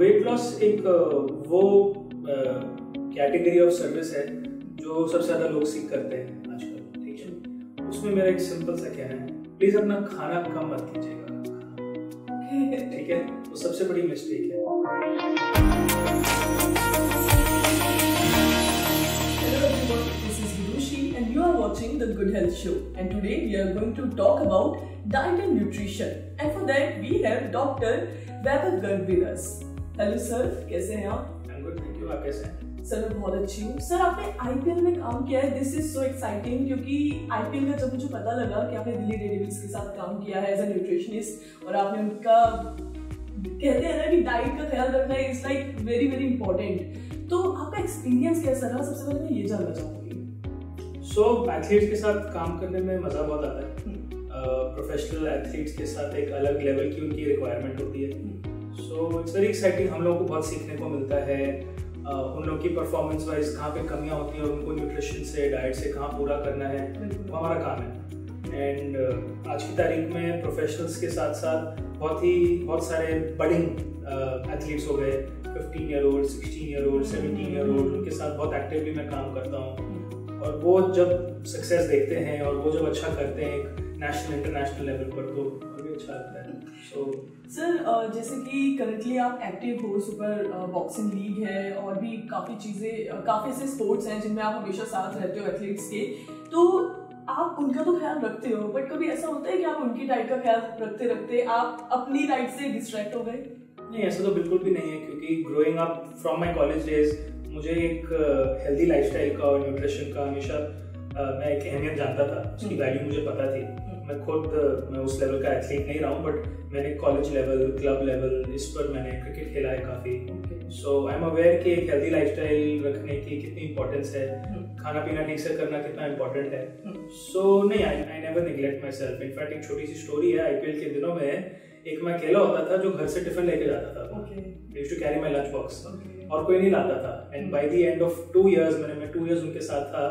Wait loss एक वो category of service है जो सबसे ज़्यादा लोग सीख करते हैं आजकल ठीक है उसमें मेरा एक सिंपल सा कहना है प्लीज़ अपना खाना कम मत कीजिएगा ठीक है वो सबसे बड़ी मिस्टेक है watching the Good Health Show and today we are going to talk about diet and nutrition and for that we have Dr. Vaibhav Garg with us. Hello sir, कैसे हैं आप? Good, thank you. आप कैसे हैं? Sir मैं बहुत अच्छी हूँ। सर आपने आईपीएल में काम किया है। दिस इज़ सो एक्साइटिंग क्योंकि आईपीएल का जब मुझे पता लगा कि आपने दिल्ली डेयरडेविल्स के साथ काम किया है एज अ न्यूट्रिशनिस्ट और आपने उनका कहते हैं ना कि डाइट का ख्याल रखना is like very very important तो आपका एक्सपीरियंस कैसा रहा? सबसे पहले मैं ये जानना चाहूँगी। सो so, एथलीट्स के साथ काम करने में मज़ा बहुत आता है। प्रोफेशनल uh, एथलीट्स के साथ एक अलग लेवल की उनकी रिक्वायरमेंट होती है। इट्स वेरी एक्साइटिंग हम लोगों को बहुत सीखने को मिलता है। uh, उन लोग की परफॉर्मेंस वाइज कहाँ पे कमियाँ होती हैं और उनको न्यूट्रिशन से डाइट से कहाँ पूरा करना है वो हमारा काम है। एंड uh, आज की तारीख में प्रोफेशनल्स के साथ साथ बहुत ही बहुत सारे बडिंग एथलीट्स uh, हो गए। Fifteen year old sixteen year old seventeen year old उनके साथ बहुत एक्टिवली मैं काम करता हूँ। और वो जब सक्सेस देखते हैं और वो जब अच्छा करते हैं नेशनल इंटरनेशनल लेवल पर तो भी अच्छा लगता है। सर जैसे कि करंटली आप एक्टिव हो सुपर बॉक्सिंग लीग है और भी काफ़ी चीज़ें काफ़ी ऐसे स्पोर्ट्स हैं जिनमें आप हमेशा साथ रहते हो एथलीट्स के तो आप उनका तो ख्याल रखते हो बट कभी ऐसा होता है कि आप उनकी डाइट का ख्याल रखते रखते आप अपनी डाइट से डिस्ट्रैक्ट हो गए नहीं ऐसा तो बिल्कुल भी नहीं है क्योंकि growing up from my college days मुझे एक हेल्दी लाइफस्टाइल का और न्यूट्रिशन का हमेशा मैं एक अहमियत जानता था उसकी वैल्यू हम्म। मुझे पता थी। मैं खुद मैं उस लेवल का एथलीट नहीं रहा हूँ बट मैंने कॉलेज लेवल क्लब लेवल इस पर मैंने क्रिकेट खेला है काफ़ी। सो आई एम अवेयर कि एक हेल्दी लाइफस्टाइल रखने की कितनी इंपॉर्टेंस है। हम्म। खाना पीना ठीक से करना कितना इंपॉर्टेंट है। सो नहीं I I never neglect myself in fact एक छोटी सी स्टोरी है आईपीएल के दिनों में एक मैं अकेला होता था जो घर से टिफ़िन लेके जाता था। To carry my lunch box और कोई नहीं लाता था। And by the end of two years मैंने मैं टू इयर्स उनके साथ था।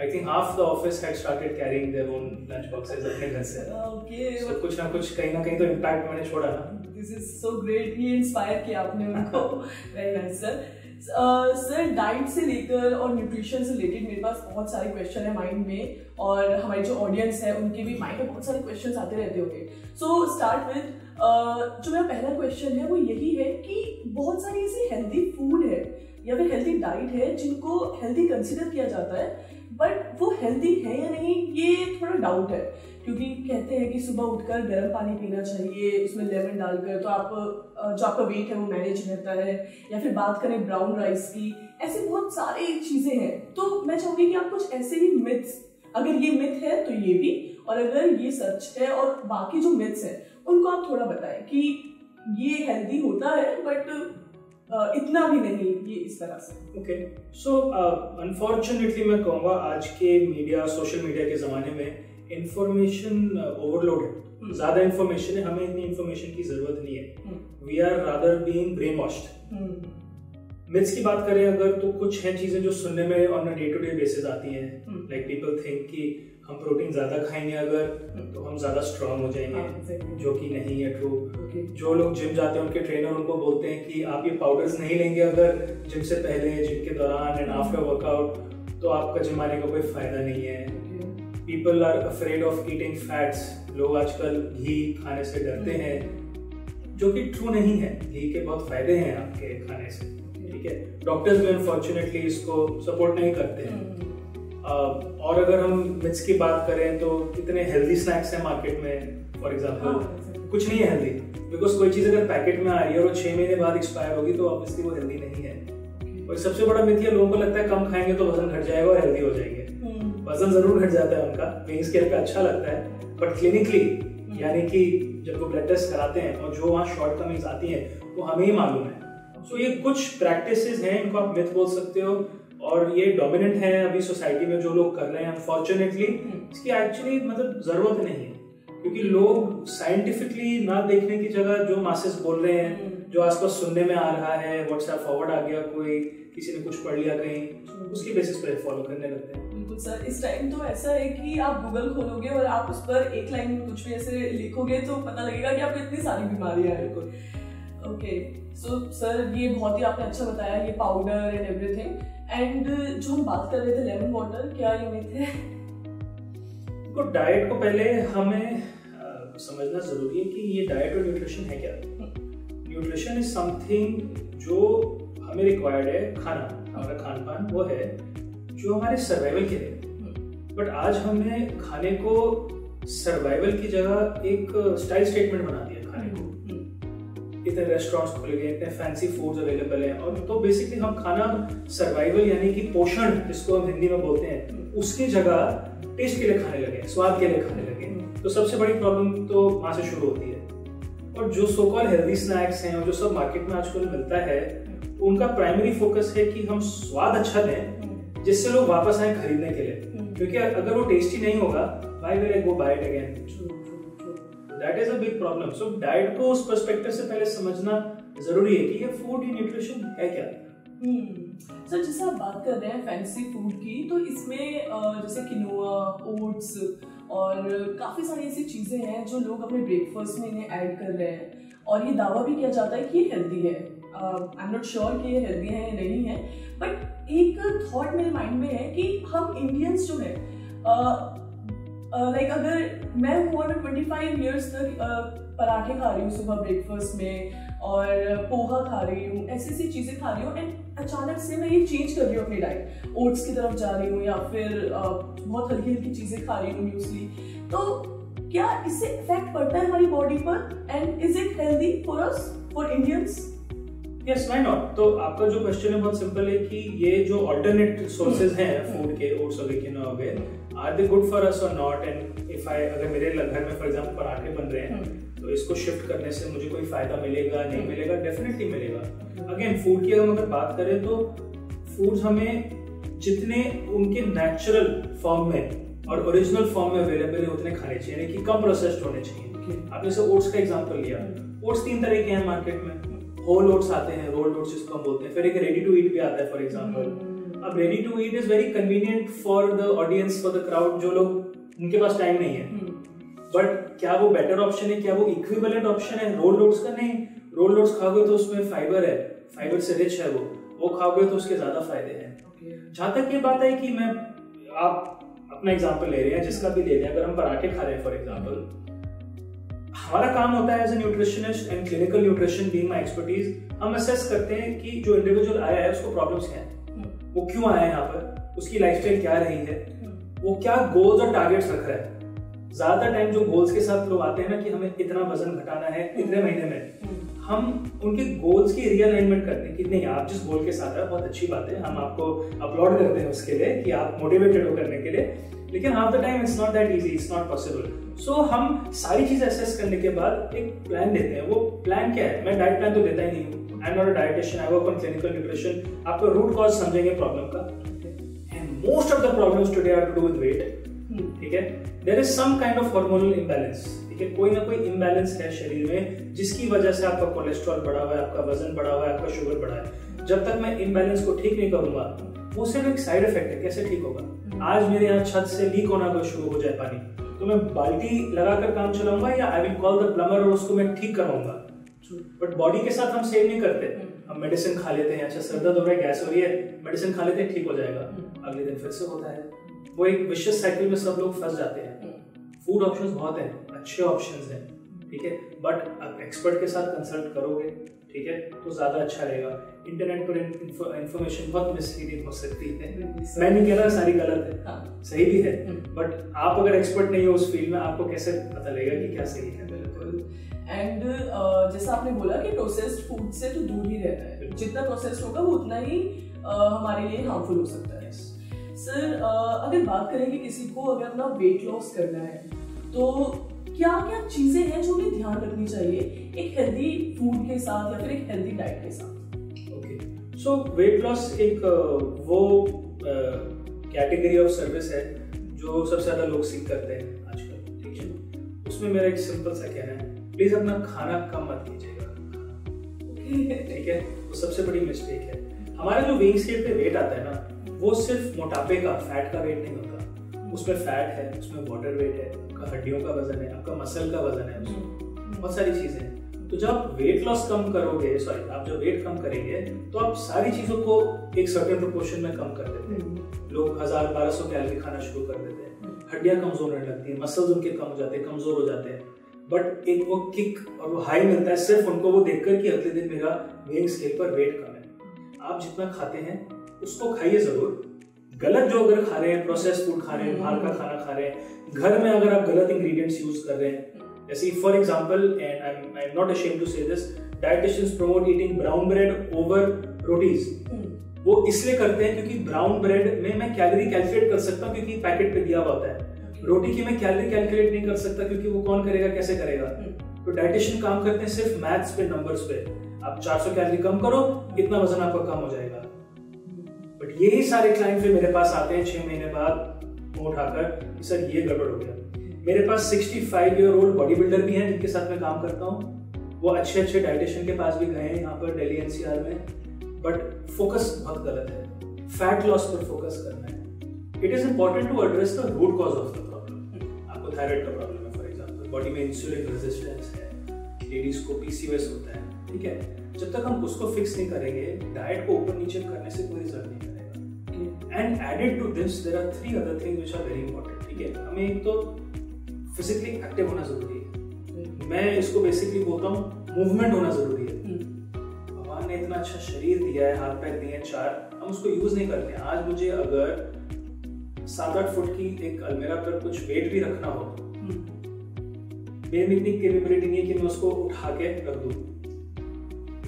I think half the office had started carrying their own lunch boxes अपने घर से ओके सो कुछ ना कुछ कहीं ना कहीं तो इंपैक्ट मैंने छोड़ा ना दिस इज़ सो ग्रेट ये इंस्पायर किया आपने उनको। Very nice sir sir diet से लेकर और न्यूट्रिशन से रिलेटेड मेरे पास बहुत सारे क्वेश्चन है माइंड में और हमारी जो ऑडियंस है उनके भी माइंड में बहुत सारे क्वेश्चन आते रहते होंगे। सो स्टार्ट विद जो मेरा पहला क्वेश्चन है वो यही है कि बहुत सारी ऐसी हेल्दी फ़ूड है या फिर हेल्दी डाइट है जिनको हेल्दी कंसिडर किया जाता है बट वो हेल्दी है या नहीं, ये थोड़ा डाउट है। क्योंकि कहते हैं कि सुबह उठकर गर्म पानी पीना चाहिए, उसमें लेमन डालकर तो आप जो आपका वेट है वो मैनेज रहता है। या फिर बात करें ब्राउन राइस की, ऐसे बहुत सारी चीज़ें हैं। तो मैं चाहूँगी कि आप कुछ ऐसे ही मिथ्स अगर ये मिथ है तो ये भी, और अगर ये सच है और बाकी जो मिथ्स हैं, उनको आप थोड़ा बताएँ कि ये हेल्दी होता है बट इतना भी नहीं ये इस तरह से। ओके सो अनफॉर्चुनेटली मैं कहूँगा आज के मीडिया सोशल मीडिया के ज़माने में इंफॉर्मेशन ओवरलोड है। hmm. ज़्यादा इंफॉर्मेशन है हमें इतनी इंफॉर्मेशन की ज़रूरत नहीं है। We are rather being brain washed myths की बात करें अगर तो कुछ हैं चीज़ें जो सुनने में on day to day basis आती हैं। लाइक पीपल थिंक कि हम प्रोटीन ज़्यादा खाएँगे अगर तो हम ज़्यादा स्ट्रांग हो जाएँगे। हाँ, जो कि नहीं है ट्रू जो लोग जिम जाते हैं उनके ट्रेनर उनको बोलते हैं कि आप ये पाउडर्स नहीं लेंगे अगर जिम से पहले जिम के दौरान एंड आफ्टर वर्कआउट तो आपका जिम आने का कोई फ़ायदा नहीं है। People are afraid of eating fats लोग आजकल घी खाने से डरते hmm. हैं जो कि ट्रू नहीं है। घी के बहुत फ़ायदे हैं आपके खाने से। ठीक है? डॉक्टर्स भी अनफॉर्चुनेटली इसको सपोर्ट नहीं करते हैं। Hmm. और अगर हम मिथ्स की बात करें तो कितने हेल्दी स्नैक्स हैं मार्केट में फॉर एग्ज़ाम्पल हाँ, कुछ नहीं है हेल्दी बिकॉज़ कोई चीज़ अगर पैकेट में आ रही है और छह महीने बाद एक्सपायर होगी तो ऑब्वियसली वो हेल्दी नहीं है। और सबसे बड़ा मिथ ये लोगों को लगता है कम खाएँगे तो वज़न घट जाएगा और हेल्दी हो जाएँगे। हम्म। वज़न ज़रूर घट जाता है उनका मेन स्केल पे अच्छा लगता है बट क्लिनिकली हम्म। यानी कि जब वो ब्लड टेस्ट कराते हैं और जो वहाँ शॉर्ट कमिंग्स आती हैं वो हमें ही मालूम है। सो so, ये कुछ प्रैक्टिस हैं इनको आप मिथ बोल सकते हो। और ये डोमिनेंट है अभी सोसाइटी में जो लोग कर रहे हैं अनफॉर्चुनेटली। इसकी एक्चुअली मतलब ज़रूरत नहीं है क्योंकि लोग साइंटिफिकली ना देखने की जगह जो मासेस बोल रहे हैं। जो आसपास सुनने में आ रहा है व्हाट्सएप फॉरवर्ड आ गया कोई किसी ने कुछ पढ़ लिया कहीं। उसकी बेसिस पर फॉलो करने लगते हैं बिल्कुल सर इस टाइम तो ऐसा है कि आप गूगल खोलोगे और आप उस पर एक लाइन में कुछ भी ऐसे लिखोगे तो पता लगेगा कि आपको इतनी सारी बीमारियाँ हैं बिल्कुल ओके सो सर ये बहुत ही आपने अच्छा बताया ये पाउडर एंड एवरीथिंग एंड जो हम बात कर रहे थे लेमन वाटर क्या ये है? तो डाइट को पहले हमें समझना ज़रूरी है कि ये डाइट और न्यूट्रिशन है क्या? न्यूट्रिशन इज़ समथिंग जो हमें रिक्वायर्ड है खाना, हमारा खान पान वो है जो हमारे सर्वाइवल के लिए। बट आज हमने खाने को सर्वाइवल की जगह एक स्टाइल स्टेटमेंट बना दिया खाने को। इतने रेस्टोरेंट्स खुल गए इतने फैंसी फूड्स अवेलेबल हैं। और तो बेसिकली हम खाना सर्वाइवल यानी कि पोषण जिसको हम हिंदी में बोलते हैं उसकी जगह टेस्ट के लिए खाने लगे स्वाद के लिए खाने लगे। तो सबसे बड़ी प्रॉब्लम तो वहाँ से शुरू होती है। और जो सो कॉल हेल्दी स्नैक्स हैं और जो सब मार्केट में आजकल मिलता है उनका प्राइमरी फोकस है कि हम स्वाद अच्छा दें जिससे लोग वापस आए खरीदने के लिए। क्योंकि अगर वो टेस्टी नहीं होगा will I go by it again that is a big problem so diet को उस पर्सपेक्टिव से पहले समझना ज़रूरी है कि ये फ़ूड या न्यूट्रिशन है क्या? Sir hmm. जैसे आप बात कर रहे हैं फैंसी फ़ूड की तो इसमें जैसे किनोआ ओट्स और काफ़ी सारी ऐसी चीज़ें हैं जो लोग अपने ब्रेकफास्ट में इन्हें ऐड कर रहे हैं। और ये दावा भी किया जाता है कि ये हेल्दी है। आई एम नॉट श्योर कि ये हेल्दी है या नहीं है बट एक थॉट मेरे माइंड में है कि हम इंडियंस जो है लाइक uh, अगर मैं हूँ और ट्वेंटी फाइव ईयर्स तक uh, पराठे खा रही हूँ सुबह ब्रेकफास्ट में और पोहा खा रही हूँ ऐसी ऐसी चीज़ें खा रही हूँ एंड अचानक से मैं ये चेंज कर रही हूँ अपनी डाइट ओट्स की तरफ़ जा रही हूँ या फिर uh, बहुत हल्की हल्की चीज़ें खा रही हूँ म्यूसली तो क्या इससे इफ़ेक्ट पड़ता है हमारी बॉडी पर? And is it healthy for us for Indians yes why not तो आपका जो क्वेश्चन है बहुत सिंपल है कि ये जो अल्टरनेट सोर्सेज हैं फ़ूड के ओट्स हो गए किनो हो गए are they good for us और नॉट एंड इफ़ आई अगर मेरे घर में फॉर एग्जांपल पराठे बन रहे हैं hmm. तो इसको शिफ्ट करने से मुझे कोई फ़ायदा मिलेगा नहीं hmm. मिलेगा? डेफिनेटली मिलेगा। अगेन फ़ूड की अगर अगर बात करें तो फूड्स हमें जितने उनके नेचुरल फॉर्म में और ओरिजिनल फॉर्म में अवेलेबल है उतने खाने चाहिए यानी कि कम प्रोसेस्ड होने चाहिए। आपने जैसे ओट्स का एग्जांपल लिया। ओट्स. तीन तरह के हैं मार्केट में। होल ओट्स आते हैं रोल्ड ओट्स जिसको हम बोलते हैं। फिर एक रेडी टू ईट भी आता है फॉर एग्जांपल अब ready to eat is very convenient for the audience for the crowd जो लोग उनके पास टाइम नहीं है। But hmm. क्या वो बेटर ऑप्शन है? क्या वो इक्विवेलेंट ऑप्शन है? रोल्ड ओट्स का नहीं। रोल्ड ओट्स खाओगे तो उसमें फाइबर है। फाइबर से रिच है वो। वो खाओगे तो उसके ज़्यादा फ़ायदे हैं। जहाँ तक ये बात है कि मैं आप अपना एग्ज़ाम्पल ले रहे हैं जिसका भी ले रहे हैं। अगर हम पराठे खा रहे हैं फॉर एग्ज़ाम्पल हमारा काम होता है as a nutritionist and clinical nutrition being my expertise हम असेस करते हैं कि जो इंडिविजुअल आया है उसको प्रॉब्लम्स क्या है? वो क्यों आया है यहाँ पर? उसकी लाइफस्टाइल क्या रही है? वो क्या गोल्स और टारगेट्स रख रहा है? ज़्यादातर टाइम जो गोल्स के साथ लोग आते हैं ना कि हमें इतना वज़न घटाना है इतने महीने में। हम उनके गोल्स की रियलाइनमेंट करते हैं कि नहीं आप जिस गोल के साथ है बहुत अच्छी बात है हम आपको अपलोड करते हैं उसके लिए कि आप मोटिवेटेड हो करने के लिए। लेकिन half the time it's not that easy it's not possible so हम सारी चीज़ असेस करने के बाद एक प्लान देते हैं। वो प्लान क्या है? मैं डाइट प्लान तो देता ही नहीं हूँ। I am not a dietitian I work on clinical nutrition आपको रूट कॉज समझेंगे प्रॉब्लम का। And most of the problems today are to do with weight ठीक है? There is some kind of hormonal imbalance ठीक है? कोई ना कोई इंबैलेंस है शरीर में, जिसकी वजह से आपका कोलेस्ट्रॉल बढ़ा हुआ है, आपका वज़न बढ़ा हुआ है, आपका शुगर बढ़ा है। जब तक मैं इम्बैलेंस को ठीक नहीं करूँगा वो सिर्फ़ एक साइड इफ़ेक्ट है, कैसे ठीक होगा। आज मेरे यहाँ छत से लीक होना कोई शुरू हो जाए पानी तो मैं बाल्टी लगाकर काम चलाऊँगा या I will call the plumber और उसको मैं ठीक करवाऊँगा बट बॉडी के साथ हम सेव नहीं करते। हम मेडिसिन खा लेते हैं अच्छा सर दर्द हो रहा है गैस हो रही है मेडिसिन खा लेते हैं, ठीक हो जाएगा। अगले दिन फिर से होता है वो एक विशेष साइकिल में सब लोग फंस जाते हैं फ़ूड ऑप्शंस बहुत हैं, अच्छे ऑप्शंस हैं, ठीक है बट आप एक्सपर्ट के साथ कंसल्ट करोगे ठीक है? तो ज़्यादा अच्छा रहेगा। इंटरनेट पर इंफॉर्मेशन बहुत मिसलीडिंग हो सकती है। मैं नहीं कह रहा सारी गलत है। हाँ। सही भी है। बट हम्म। आप अगर एक्सपर्ट नहीं हो उस फ़ील्ड में आपको कैसे पता लगेगा कि क्या सही है? बिल्कुल। एंड uh, जैसा आपने बोला कि प्रोसेस्ड फ़ूड से तो दूर ही रहना है। जितना प्रोसेस्ड होगा वो उतना ही uh, हमारे लिए हार्मफुल हो सकता है। सर uh, अगर बात करें कि किसी को अगर अपना वेट लॉस करना है तो क्या क्या चीज़ें हैं जो हमें ध्यान रखनी चाहिए? एक हेल्दी फ़ूड के साथ या फिर एक हेल्दी डाइट के साथ? ओके सो वेट लॉस एक वो कैटेगरी ऑफ़ सर्विस है जो सबसे ज़्यादा लोग सीख करते हैं आजकल ठीक है? उसमें मेरा एक सिंपल सा कहना है प्लीज़ अपना खाना कम मत कीजिएगा। ठीक है? वो सबसे बड़ी मिस्टेक है। हमारा जो वेइंग स्केल पे वेट आता है ना वो सिर्फ़ मोटापे का फैट का वेट नहीं होता। उसमें फैट है उसमें वाटर वेट है आपका हड्डियों का वज़न है आपका मसल का वज़न है उसमें बहुत सारी चीज़ें हैं। तो जब आप वेट लॉस कम करोगे सॉरी आप जब वेट कम करेंगे तो आप सारी चीज़ों को एक सर्टेन प्रोपोर्शन में कम कर देते हैं। लोग हज़ार बारह सौ कैलोरी खाना शुरू कर देते हैं। हड्डियाँ कमज़ोर होने लगती हैं मसल्स उनके कम हो जाते हैं कमज़ोर हो जाते हैं। बट एक वो किक और वो हाई मिलता है सिर्फ़ उनको वो देखकर कि अगले दिन मेरा वेइंग स्केल पर वेट कम है। आप जितना खाते हैं उसको खाइए ज़रूर। गलत जो अगर खा रहे हैं प्रोसेस फ़ूड खा रहे हैं बाहर का खाना खा रहे हैं घर में अगर आप गलत इंग्रेडिएंट्स यूज़ कर रहे हैं जैसे for example and I am I am not ashamed to say this dietitians promote eating brown bread over rotis वो इसलिए करते हैं क्योंकि ब्राउन ब्रेड में मैं कैलोरी कैलकुलेट कर सकता हूँ क्योंकि पैकेट पे दिया हुआ है। रोटी की मैं कैलोरी कैलकुलेट नहीं कर सकता क्योंकि वो कौन करेगा कैसे करेगा? हम्म। तो डाइटिशियन काम करते हैं सिर्फ़ मैथ्स पे नंबर्स पे। आप 400 कैलोरी कम करो इतना वज़न आपका कम हो जाएगा। यही सारे क्लाइंट फिर मेरे पास आते हैं छह महीने बाद मुँह उठाकर, सर, ये गड़बड़ हो गया। मेरे पास 65 ईयर ओल्ड बॉडी बिल्डर भी हैं जिनके साथ मैं काम करता हूँ। वो अच्छे अच्छे डाइटिशियन के पास भी गए हैं यहाँ पर दिल्ली एनसीआर में। बट फोकस बहुत गलत है। फैट लॉस पर फोकस करना है। It is important to address the root cause of the problem आपको थायराइड का प्रॉब्लम है फॉर एग्जांपल बॉडी में इंसुलिन रेजिस्टेंस है। लेडीज़ को पीसीओएस होता है। ठीक है? जब तक हम उसको फिक्स नहीं करेंगे डाइट को ऊपर नीचे करने से कोई रिज़ल्ट नहीं करेगा and added to this there are three other things which are very important ठीक है? हमें एक तो फिजिकली एक्टिव होना ज़रूरी है। मैं इसको बेसिकली बोलता हूँ मूवमेंट होना ज़रूरी है। भगवान ने इतना अच्छा शरीर दिया है हाथ पैर दिए हैं चार हम उसको यूज़ नहीं करते आज मुझे अगर सात आठ फुट की एक अलमेरा पर कुछ वेट भी रखना हो मेरे में इतनी कैपेबिलिटी नहीं है कि मैं उसको उठा के रख दूँ।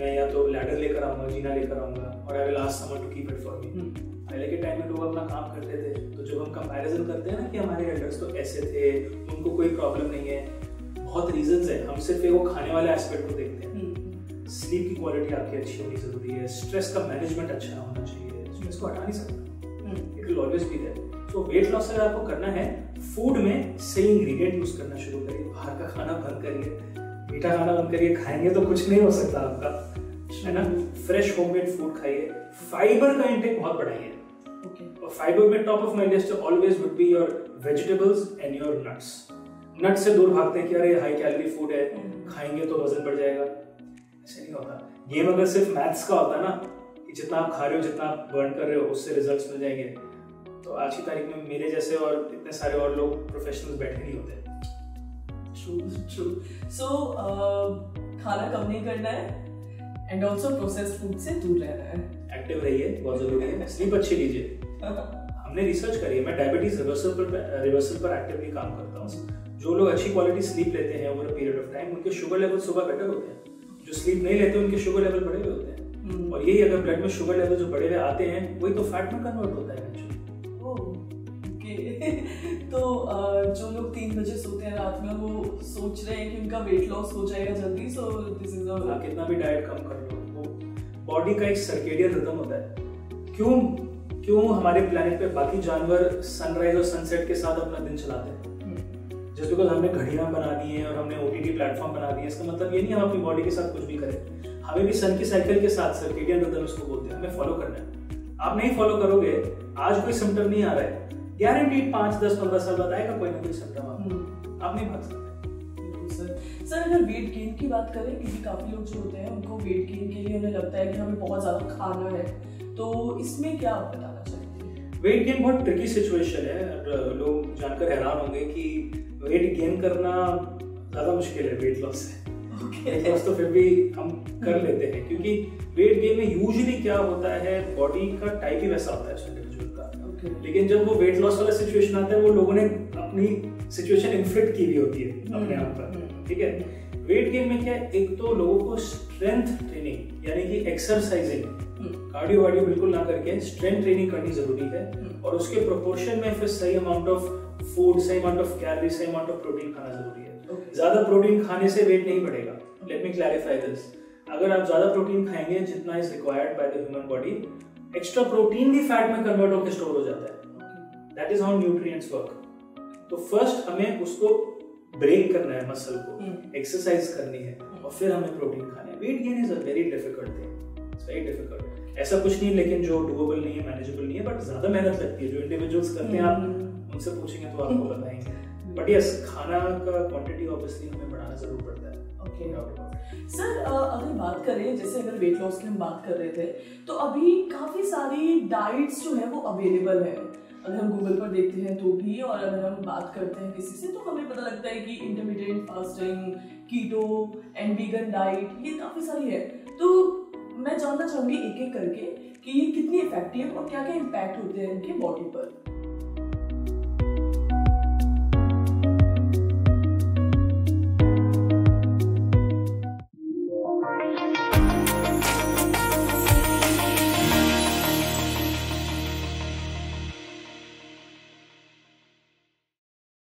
मैं या तो लैडर लेकर आऊँगा जीना लेकर आऊँगा और I will ask someone to keep it for me पहले के टाइम में लोग अपना काम करते थे तो जब हम कंपैरिजन करते हैं ना कि हमारे एल्डर्स तो ऐसे थे उनको कोई प्रॉब्लम नहीं है बहुत रीजंस है। हम सिर्फ़ वो खाने वाले एस्पेक्ट को देखते हैं। स्लीप हम्म। की क्वालिटी आपकी अच्छी होनी ज़रूरी है। स्ट्रेस का मैनेजमेंट अच्छा होना चाहिए। स्ट्रेस को हटा नहीं सकता। It will always be there तो वेट लॉस अगर आपको करना है फ़ूड में सही इंग्रेडिएंट यूज़ करना शुरू करिए। बाहर का खाना बंद करिए। मीठा खाना बंद करिए। खाएँगे तो कुछ नहीं हो सकता आपका। है ना? फ्रेश होममेड फ़ूड खाइए। फाइबर का इंटेक बहुत बढ़ाइए और फाइबर में top of my list always would be your vegetables and your nuts nuts से दूर भागते हैं कि अरे हाई कैलोरी फ़ूड है। Hmm. खाएँगे तो वज़न बढ़ जाएगा। ऐसे नहीं होता। गेम अगर सिर्फ़ मैथ्स का होता ना कि जितना आप खा रहे हो जितना आप बर्न कर रहे हो उससे रिजल्ट्स मिल जाएँगे। तो आज की तारीख में मेरे जैसे और इतने सारे और लोग प्रोफेशनल्स बैठे नहीं होते। ट्रू ट्रू सो खाना कम नहीं करना है? एंड आल्सो प्रोसेस्ड फ़ूड से दूर रहना है। एक्टिव रहिए बहुत ज़रूरी है। स्लीप अच्छी लीजिए। हमने रिसर्च करी है। मैं डायबिटीज़ रिवर्सल पर रिवर्सल पर एक्टिवली काम करता हूँ। जो लोग अच्छी क्वालिटी स्लीप लेते हैं ओवर पीरियड ऑफ़ टाइम उनके शुगर लेवल सुबह बेटर होते हैं। जो स्लीप नहीं लेते उनके शुगर लेवल बढ़े हुए होते हैं। hmm. और यही अगर ब्लड में शुगर लेवल जो बढ़े हुए आते हैं वही तो फैट में कन्वर्ट होता है तो जो लोग तीन बजे सोते हैं रात में वो सोच रहे हैं कि उनका वेट लॉस हो जाएगा जल्दी सो दिस इज़ कितना भी डाइट कम कर लो वो बॉडी का एक सर्केडियन रिदम होता है। क्यों क्यों हमारे प्लेनेट पे बाकी जानवर सनराइज और सनसेट के साथ अपना दिन चलाते हैं? जस्ट बिकॉज़ हमने घड़ियाँ बना दी हैं और हमने ओटीटी प्लेटफॉर्म बना दिए इसका मतलब ये नहीं हम अपनी बॉडी के साथ कुछ भी करें। हमें भी सन की साइकिल के साथ सर्केडियन रिदम इसको बोलते हैं हमें फॉलो करना है। आप नहीं फॉलो करोगे आज कोई सिम्टम नहीं आ रहा है। गारंटीड पाँच दस पंद्रह साल बाद आएगा कोई ना कोई सिम्टम हम्म। आप नहीं भाग सकते। सर। अगर वेट गेन की बात करें क्योंकि काफ़ी लोग जो होते हैं उनको वेट गेन के लिए उन्हें लगता है कि हमें बहुत ज़्यादा खाना है। तो इसमें क्या आप बताना चाहेंगे? वेट गेन बहुत ट्रिकी सिचुएशन है। लोग जानकर हैरान होंगे कि वेट गेन करना ज़्यादा मुश्किल है वेट लॉस से okay. तो फिर भी हम कर हम्म। लेते हैं क्योंकि वेट गेन में यूजली क्या होता है बॉडी का टाइप ही वैसा होता है लेकिन जब वो वेट लॉस वाला सिचुएशन आता है वो लोगों ने अपनी सिचुएशन इन्फ्लिक्ट की हुई होती है अपने आप पर। हम्म। ठीक है? वेट गेन में क्या है? एक तो लोगों को स्ट्रेंथ ट्रेनिंग यानी कि एक्सरसाइजिंग कार्डियो वार्डियो बिल्कुल ना करके स्ट्रेंथ ट्रेनिंग करनी ज़रूरी है हम्म। और उसके प्रोपोर्शन में फिर सही अमाउंट ऑफ़ फ़ूड सही अमाउंट ऑफ़ कैलोरी सही अमाउंट ऑफ़ प्रोटीन खाना ज़रूरी है। ज़्यादा प्रोटीन खाने से वेट नहीं बढ़ेगा। लेट मी क्लैरिफाई दिस अगर आप ज़्यादा प्रोटीन खाएँगे जितना is required by the human body extra protein भी फैट में कन्वर्ट होकर स्टोर हो जाता है। That is how nutrients work तो फ़र्स्ट हमें उसको ब्रेक करना है मसल को एक्सरसाइज hmm. करनी है hmm. और फिर हमें प्रोटीन खाना है। Weight gain is a very difficult thing it's very difficult ऐसा कुछ नहीं लेकिन जो डुएबल नहीं है मैनेजेबल नहीं है बट ज़्यादा मेहनत लगती है। जो इंडिविजुअल्स करते हैं आप hmm. उनसे पूछेंगे तो आपको बताएँगे। बट यस खाना का क्वांटिटी ऑब्वियसली हमें बढ़ाना ज़रूर पड़ता है। सर अगर बात करें, जैसे अगर वेट लॉस की हम बात कर रहे थे तो अभी काफ़ी सारी डाइट्स जो है वो अवेलेबल है। अगर हम गूगल पर देखते हैं तो भी, और अगर हम बात करते हैं किसी से तो हमें पता लगता है कि intermediate fasting keto and vegan diet ये काफ़ी सारी है। तो मैं जानना चाहूँगी एक एक करके कि ये कितनी इफ़ेक्टिव और क्या क्या इम्पैक्ट होते हैं इनके बॉडी पर।